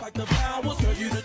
like the powers. Girl, you the